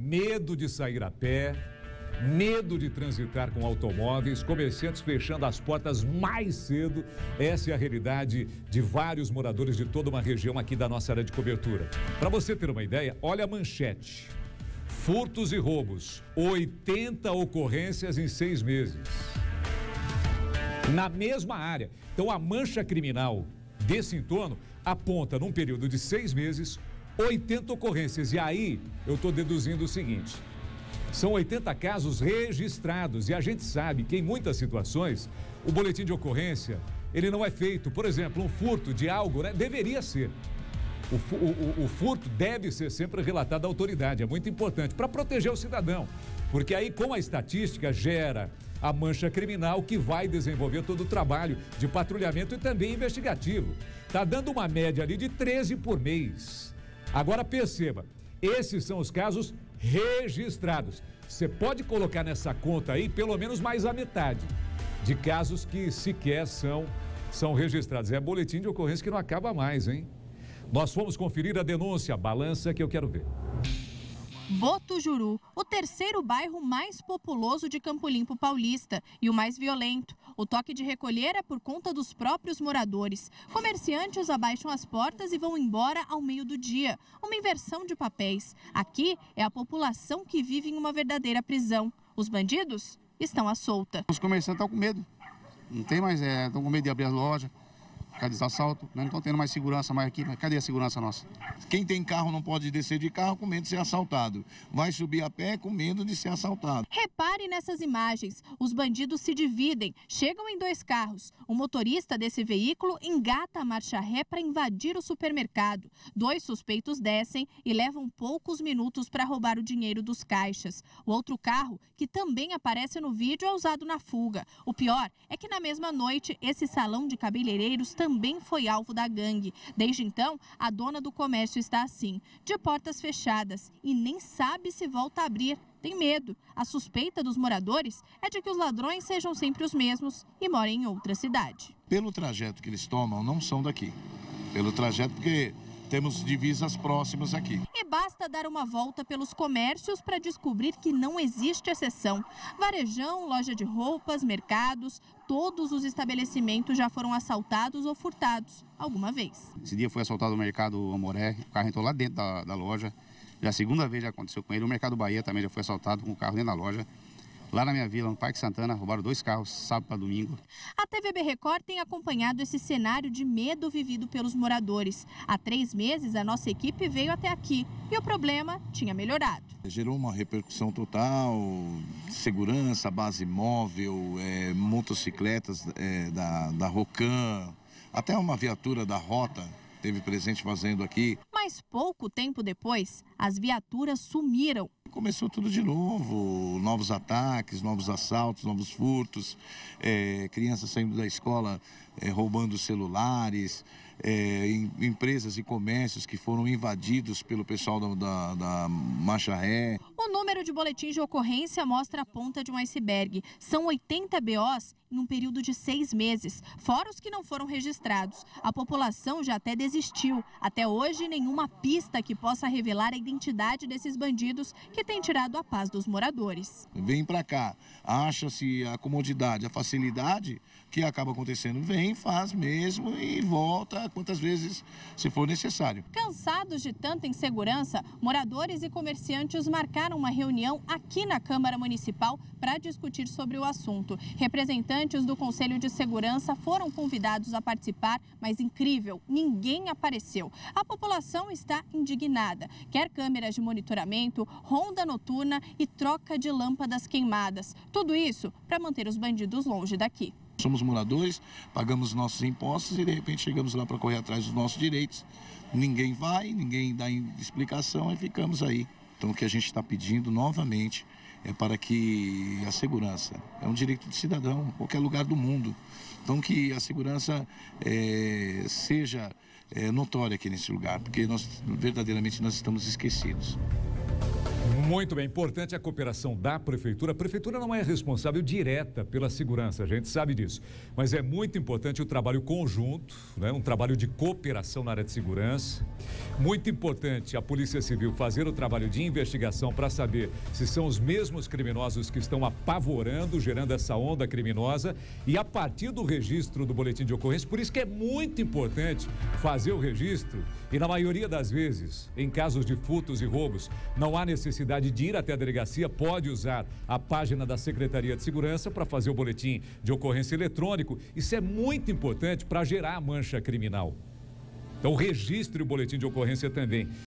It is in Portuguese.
medo de sair a pé, medo de transitar com automóveis, comerciantes fechando as portas mais cedo. Essa é a realidade de vários moradores de toda uma região aqui da nossa área de cobertura. Para você ter uma ideia, olha a manchete. Furtos e roubos, 80 ocorrências em seis meses. Na mesma área. Então, a mancha criminal desse entorno aponta, num período de seis meses, 80 ocorrências. E aí, eu estou deduzindo o seguinte: são 80 casos registrados e a gente sabe que em muitas situações o boletim de ocorrência ele não é feito. Por exemplo, um furto de algo né, deveria ser. O, o, o, furto deve ser sempre relatado à autoridade, é muito importante para proteger o cidadão, porque aí com a estatística gera a mancha criminal que vai desenvolver todo o trabalho de patrulhamento e também investigativo. Está dando uma média ali de 13 por mês. Agora perceba, esses são os casos registrados. Você pode colocar nessa conta aí pelo menos mais a metade de casos que sequer são, são registrados. É boletim de ocorrência que não acaba mais, hein? Nós fomos conferir a denúncia, balança que eu quero ver. Botujuru, o terceiro bairro mais populoso de Campo Limpo Paulista e o mais violento. O toque de recolher é por conta dos próprios moradores. Comerciantes abaixam as portas e vão embora ao meio do dia. Uma inversão de papéis. Aqui é a população que vive em uma verdadeira prisão. Os bandidos estão à solta. Os comerciantes estão com medo. Não tem mais, é, estão com medo de abrir as lojas cadê esse assalto? Nós não estamos tendo mais segurança mais aqui, cadê a segurança nossa? Quem tem carro não pode descer de carro com medo de ser assaltado. Vai subir a pé com medo de ser assaltado. Repare nessas imagens. Os bandidos se dividem, chegam em dois carros. O motorista desse veículo engata a marcha ré para invadir o supermercado. Dois suspeitos descem e levam poucos minutos para roubar o dinheiro dos caixas. O outro carro, que também aparece no vídeo, é usado na fuga. O pior é que na mesma noite, esse salão de cabeleireiros também também foi alvo da gangue. Desde então, a dona do comércio está assim, de portas fechadas e nem sabe se volta a abrir. Tem medo. A suspeita dos moradores é de que os ladrões sejam sempre os mesmos e morem em outra cidade. Pelo trajeto que eles tomam, não são daqui. Pelo trajeto, porque temos divisas próximas aqui. Basta dar uma volta pelos comércios para descobrir que não existe exceção. Varejão, loja de roupas, mercados, todos os estabelecimentos já foram assaltados ou furtados alguma vez. Esse dia foi assaltado o mercado Amoré, o carro entrou lá dentro da, da loja. Já a segunda vez já aconteceu com ele. O mercado Bahia também já foi assaltado com o carro dentro da loja. Lá na minha vila, no Parque Santana, roubaram dois carros sábado para domingo. A TVB Record tem acompanhado esse cenário de medo vivido pelos moradores. Há três meses, a nossa equipe veio até aqui e o problema tinha melhorado. Gerou uma repercussão total, segurança, base móvel, é, motocicletas é, da, da Rocan, até uma viatura da Rota teve presente fazendo aqui. Mas pouco tempo depois, as viaturas sumiram. Começou tudo de novo, novos ataques, novos assaltos, novos furtos, é, crianças saindo da escola é, roubando celulares, é, em, empresas e comércios que foram invadidos pelo pessoal da, da, da Marcha Ré. O número de boletins de ocorrência mostra a ponta de um iceberg. São 80 BOs em um período de seis meses, fora os que não foram registrados. A população já até desistiu. Até hoje, nenhuma pista que possa revelar a identidade desses bandidos que têm tirado a paz dos moradores. Vem para cá, acha-se a comodidade, a facilidade, que acaba acontecendo. Vem, faz mesmo e volta quantas vezes se for necessário. Cansados de tanta insegurança, moradores e comerciantes marcaram uma reunião aqui na Câmara Municipal para discutir sobre o assunto. Representantes do Conselho de Segurança foram convidados a participar, mas incrível, ninguém apareceu. A população está indignada. Quer câmeras de monitoramento, ronda noturna e troca de lâmpadas queimadas. Tudo isso para manter os bandidos longe daqui. Somos moradores, pagamos nossos impostos e de repente chegamos lá para correr atrás dos nossos direitos. Ninguém vai, ninguém dá explicação e ficamos aí. Então o que a gente está pedindo novamente é para que a segurança é um direito de cidadão, qualquer lugar do mundo. Então que a segurança é, seja é, notória aqui nesse lugar, porque nós verdadeiramente nós estamos esquecidos. Muito bem, importante a cooperação da prefeitura. A prefeitura não é responsável direta pela segurança, a gente sabe disso. Mas é muito importante o trabalho conjunto, né? um trabalho de cooperação na área de segurança. Muito importante a Polícia Civil fazer o trabalho de investigação para saber se são os mesmos criminosos que estão apavorando, gerando essa onda criminosa. E a partir do registro do boletim de ocorrência, por isso que é muito importante fazer o registro. E na maioria das vezes, em casos de furtos e roubos, não há necessidade de ir até a delegacia, pode usar a página da Secretaria de Segurança para fazer o boletim de ocorrência eletrônico. Isso é muito importante para gerar a mancha criminal. Então, registre o boletim de ocorrência também.